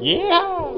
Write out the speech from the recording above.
Yeah!